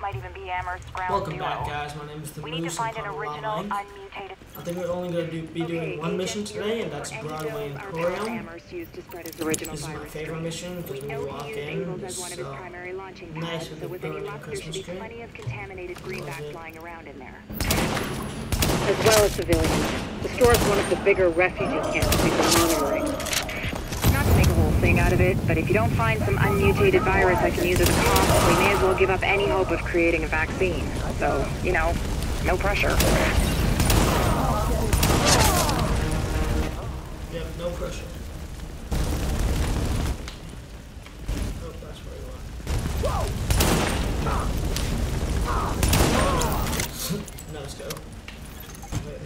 It might even be Amherst ground Welcome zero. back, guys. My name is the We need to find an original, unmutated. I think we're only going to do, be doing one mission today, and that's Broadway Emporium. Amherst used to spread his original This is my favorite mission because We when know you he walk in, it's one of his uh, primary launching nice pads, with so the with any burning luck, there Christmas should be tree. plenty of contaminated greenbacks lying around in there. as well as civilians. The store is one of the bigger refugee camps we've been monitoring. Not to make a whole thing out of it, but if you don't find some unmutated virus I can use as a comp, we may as well give up any hope of creating a vaccine. So, you know, no pressure. Yep, no pressure.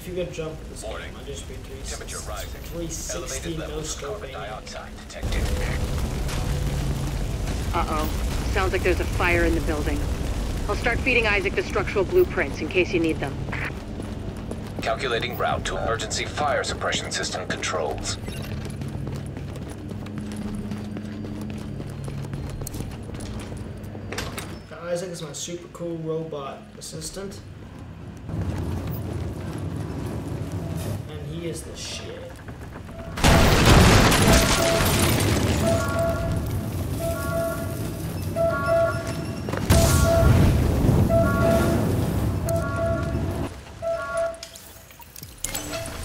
If you could jump at this game, Warning. I'd just be Temperature rising. 360 no levels of carbon scoping. detected. Uh-oh. Sounds like there's a fire in the building. I'll start feeding Isaac the structural blueprints in case you need them. Calculating route to emergency fire suppression system controls. Isaac is my super cool robot assistant. And he is the shit.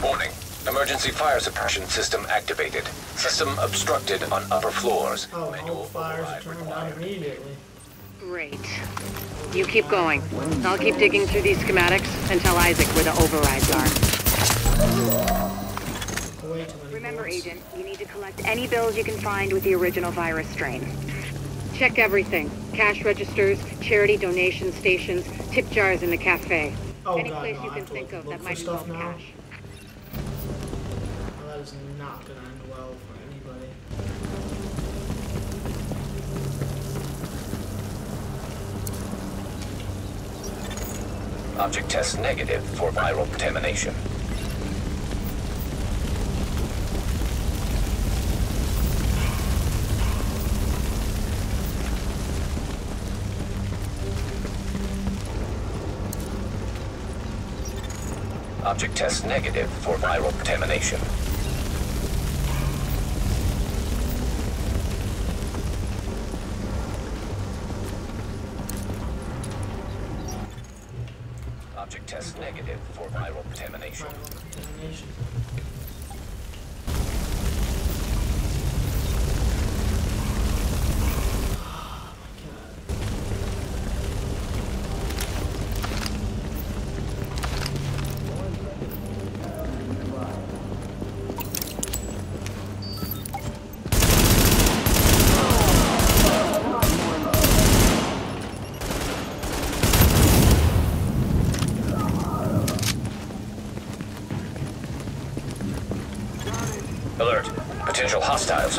Warning. Emergency fire suppression system activated. System obstructed on upper floors. Oh, Manual all fires are override turned on required. immediately. Great. You keep going. I'll keep digging through these schematics and tell Isaac where the overrides are. Way too many Remember. Agent, you need to collect any bills you can find with the original virus strain. Check everything. Cash registers, charity donation stations, tip jars in the cafe. Oh Any god, place no, you can think of that might stuff involve now. cash. Well, that is not gonna end well for anybody. Object test negative for viral contamination. Object test negative for viral contamination. Object test negative for viral contamination. Viral contamination.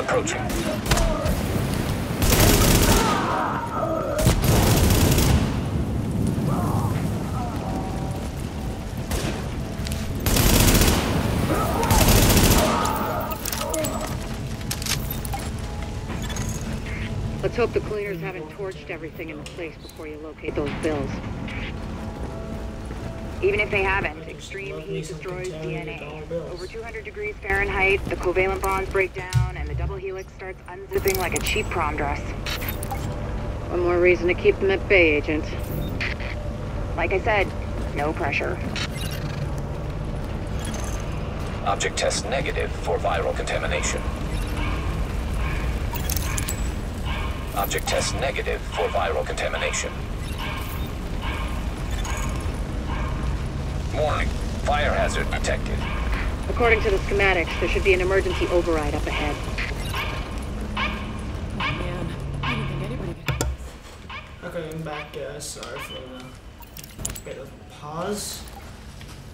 Approaching. Let's hope the cleaners haven't torched everything in the place before you locate those bills. Even if they haven't, extreme love heat destroys DNA. Over 200 degrees Fahrenheit, the covalent bonds break down, and the double helix starts unzipping like a cheap prom dress. One more reason to keep them at bay, Agent. Like I said, no pressure. Object test negative for viral contamination. Object test negative for viral contamination. Warning. Fire hazard detected. According to the schematics, there should be an emergency override up ahead. Man, I didn't think anybody could. Okay, I'm back, guys. Sorry for the bit of pause.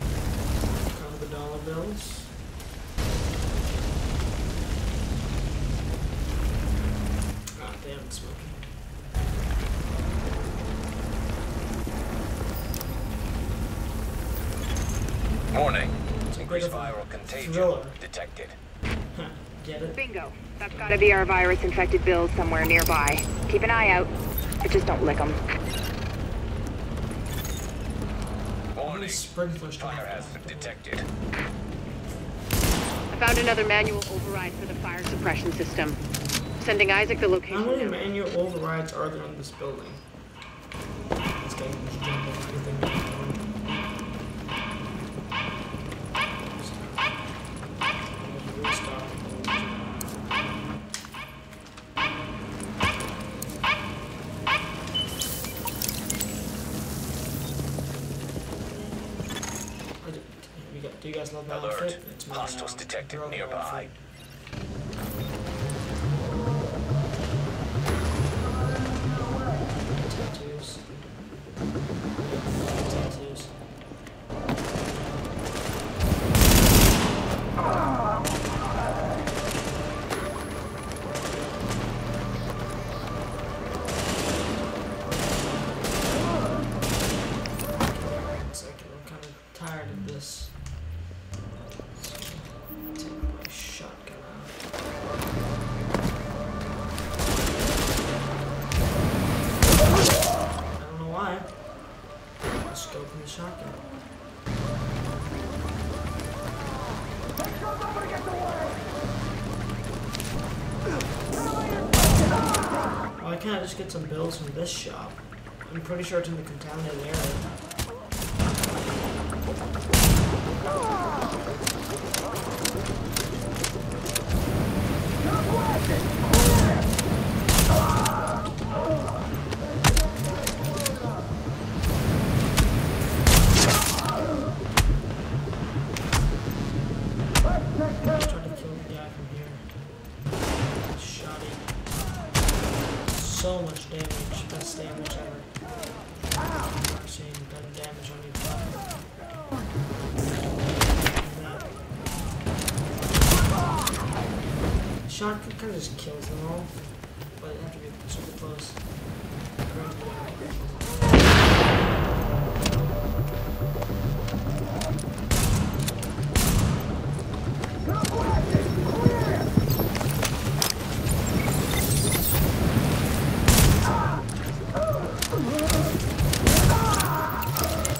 Cover the dollar bills. Ah, damn, it's smoky. Warning. It's Increased viral contagion thriller. detected. Get it? Bingo. That's gotta be our virus-infected bills somewhere nearby. Keep an eye out, but just don't lick them. many sprinklers do I Fire have? hazard detected. I found another manual override for the fire suppression system. Sending Isaac the location. How many manual overrides are there in this building? This guy can just jump on anything. Do you guys love my Alert. outfit? It's my, Hostiles um, detected nearby. outfit. Go from shotgun. Why can't I just get some bills from this shop? I'm pretty sure it's in the contaminated area. Shotgun kind of just kills them all, but you have to be super close.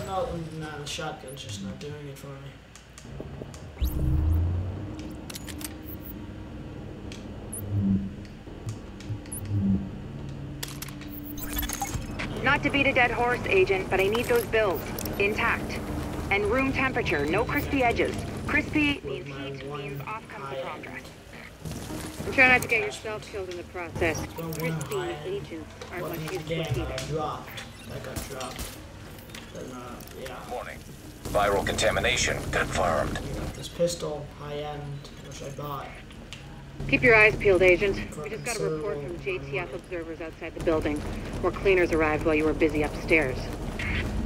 No, nah, the shotgun's just not doing it for me. Not to beat a dead horse, Agent, but I need those bills. Intact. And room temperature, no crispy edges. Crispy means heat, means off comes the eye progress. And try not to get yourself killed in the process. Crispy agents aren't much is use the to us either. I got dropped. Then, uh, yeah. Warning. Viral contamination confirmed. We got this pistol, high end, which I bought. Keep your eyes peeled, Agent. We just got a report from JTF observers outside the building. More cleaners arrived while you were busy upstairs.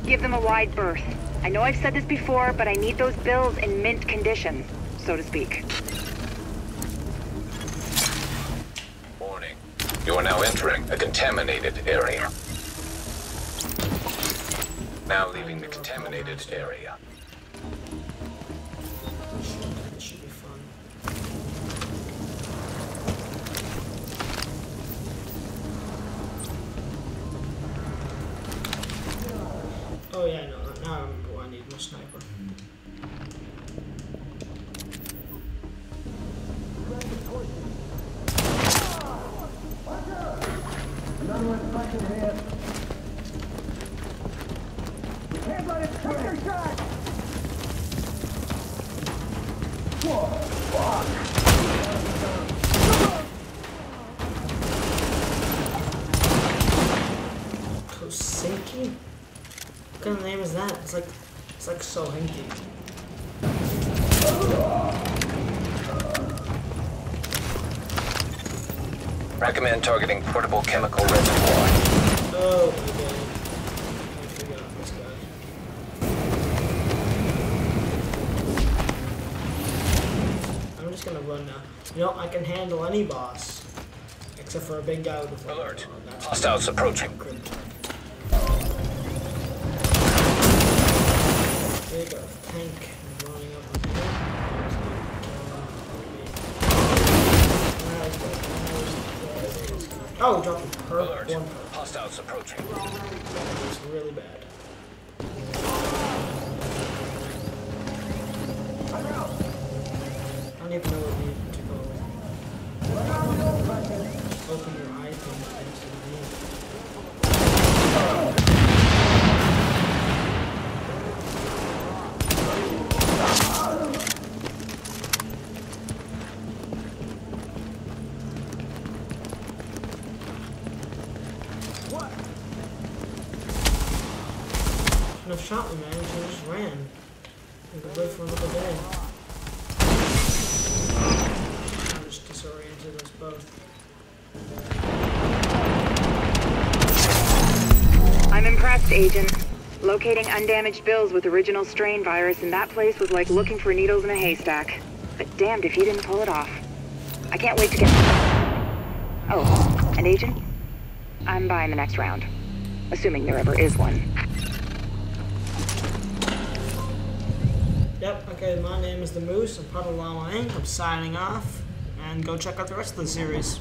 Give them a wide berth. I know I've said this before, but I need those bills in mint condition, so to speak. Warning. You are now entering a contaminated area. Now leaving the contaminated area. Oh yeah, no, now I remember why I need my sniper. Koseki? What kind of name is that? It's like, it's like so hinky. Recommend targeting portable chemical reservoir. Oh my god. I figured out this guy. I'm just gonna run now. You know, I can handle any boss. Except for a big guy with a flamethrower. Alert. Oh, that's Hostiles approaching. Oh, dropped a per Alert. one. Hostiles approaching. It's really bad. I don't even know what we need to go. Open your eyes and should have just ran. We could live for another day. I'm just disoriented us both. I'm impressed, Agent. Locating undamaged bills with original strain virus in that place was like looking for needles in a haystack. But damned if you didn't pull it off. I can't wait to get... Oh, and Agent? I'm buying the next round. Assuming there ever is one. Okay, my name is The Moose. Of Llama Inc. I'm signing off. And go check out the rest of the series.